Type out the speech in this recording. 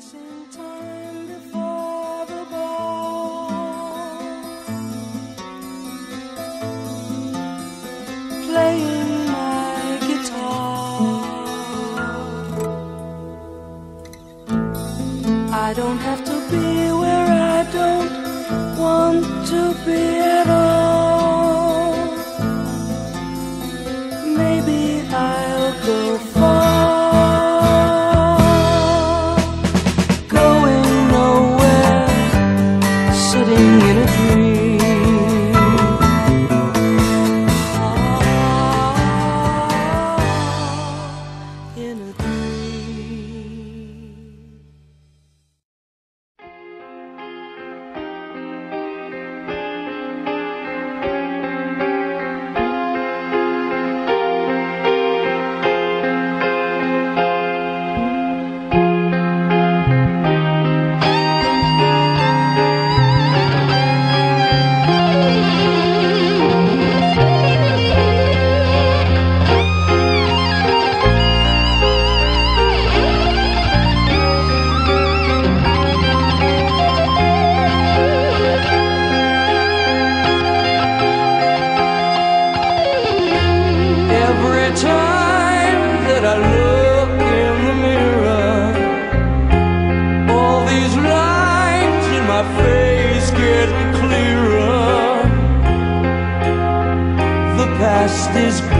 Passing time before past is